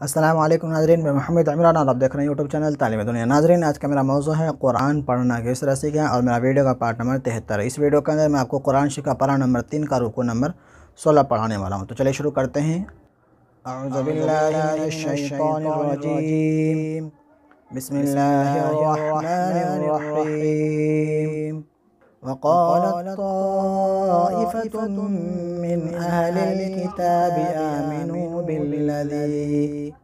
السلام علیکم ناظرین، میں محمد عمران اور آپ دیکھ رہے ہیں یوٹیوب چینل تعلیم دنیا۔ ناظرین، آج کا میرا موضوع ہے قرآن پڑھنا کس طرح سیکھیں اور میرا ویڈیو کا پارٹ نمبر تہتر۔ اس ویڈیو کے اندر میں آپ کو قرآن پاک کا پارہ نمبر تین کا رکو نمبر سولہ پڑھانے والا ہوں۔ تو چلے شروع کرتے ہیں۔ اعوذ باللہ الرجیم۔ بسم اللہ الرحمن الرحیم۔ وقالت طائفة من أهل الكتاب آمنوا بالذي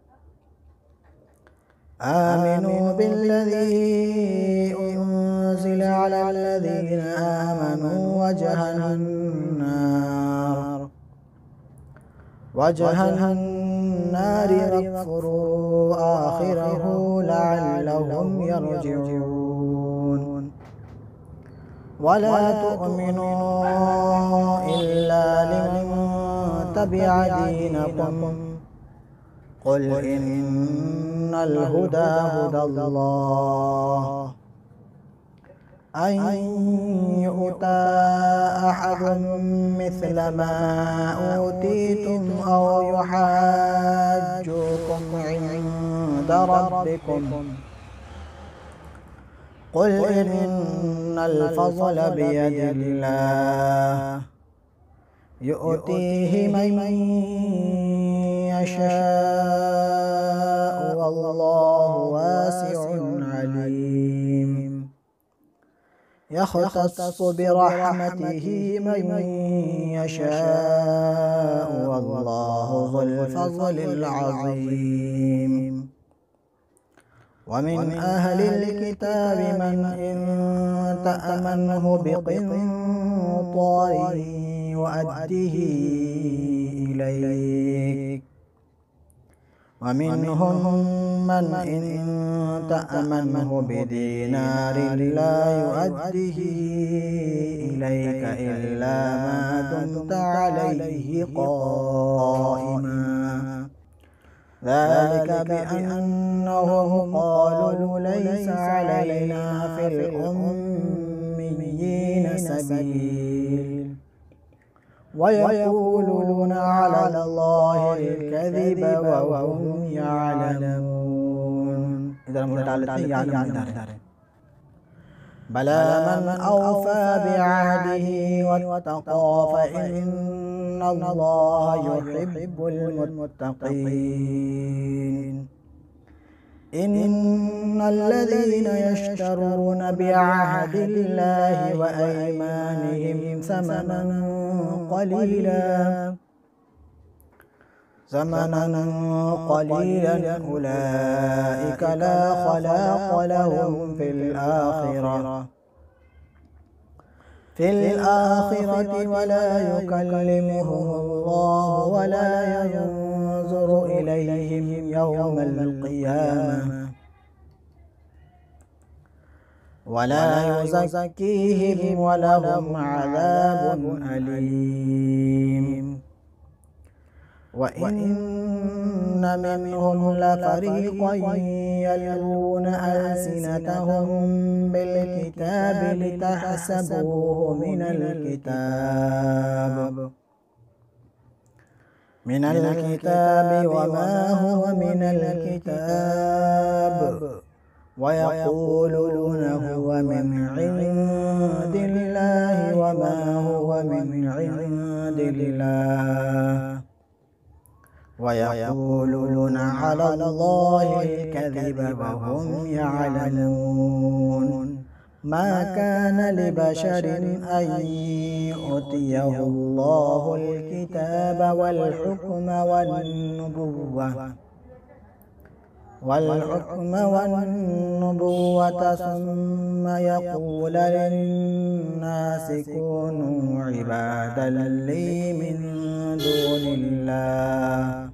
آمنوا بالذي أنزل على الذين آمنوا وجه النار. وجه النار واكفروا آخره لعلهم يرجعون. ولا تؤمنوا إلا لمن تبع دينكم. قل إن الهدى هدى الله. أن يؤتى أحد مثل ما أوتيتم أو يحاجوكم عند ربكم. قل إن الفضل بيد الله يؤتيه من يشاء والله واسع عليم. يختص برحمته من يشاء والله ذو الفضل العظيم. ومن أهل الكتاب من إن تأمنه بقنطار يؤده إليك. ومنهم من إن تأمنه بدينار لا يؤده إليك إلا ما دمت عليه قائما. ذلك بأنهم قالوا ليس علينا في الأميين سبيل. ويقولون على الله الكذب وهم يعلمون. بلى من أوفى بعهده واتقى فإن الله يحب المتقين. إن الذين يشترون بعهد الله وأيمانهم ثمنا قليلا. زمنا قليلا أولئك لا خلاق لهم في الآخرة. في الآخرة ولا يكلمهم الله ولا ينظر إليهم يوم القيامة. ولا يزكيهم ولهم عذاب أليم. وإن منهم لفريقا يلوون ألسنتهم بالكتاب لتحسبوه من الكتاب. من الكتاب وما هو من الكتاب. ويقولون هو من عند الله وما هو من عند الله. ويقولون على الله الكذب وهم يعلمون. ما كان لبشر أن يؤتيه الله الكتاب والحكم والنبوة. والحكم والنبوة ثم يقول للناس كونوا عبادا لي من دون الله.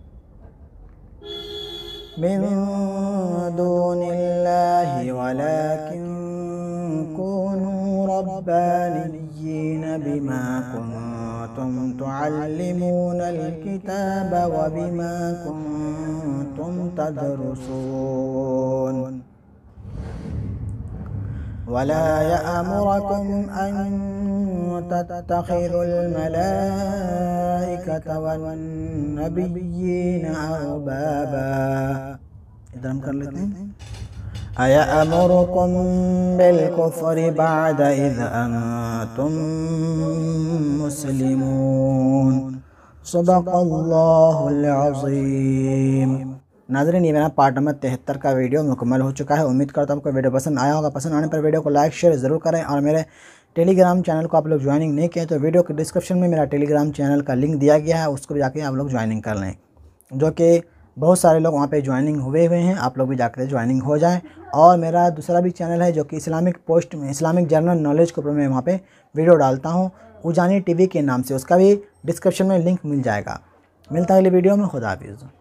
من دون الله ولكن كونوا ربانيين بما كنتم كنتم تعلمون الكتاب وبما كنتم تدرسون. ولا يأمركم أن تتخذوا الملائكة والنبيين أربابا. إذا كان الاثنين أيأمركم بالكفر بعد إذ أنتم مسلمون. صدق اللہ العظیم. ناظرین، یہ میرا پارٹ نمبر تہتر کا ویڈیو مکمل ہو چکا ہے۔ امید کرتا ہوں آپ کو ویڈیو پسند آیا ہوگا۔ پسند آنے پر ویڈیو کو لائک، شیئر ضرور کریں اور میرے ٹیلی گرام چینل کو آپ لوگ جوائننگ نہیں کیے ہیں تو ویڈیو کے ڈسکرپشن میں میرا ٹیلی گرام چینل کا لنک دیا گیا ہے، اس کو جا کے آپ لوگ جوائننگ کر لیں۔ جو کہ بہت سارے لوگ وہاں پہ جوائننگ ہوئے ہوئے ہیں، آپ لوگ بھی جا کر جوائننگ ہو جائیں۔ اور میرا دوسرا بھی چینل ہے جو کہ اسلامک پوسٹ میں اسلامک جرنل نالج کے اوپر میں وہاں پہ ویڈیو ڈالتا ہوں۔ اوجانی ٹی وی کے نام سے اس کا بھی ڈسکرپشن میں لنک مل جائے گا۔ ملتا ہے اگلی ویڈیو میں، خدا حافظ۔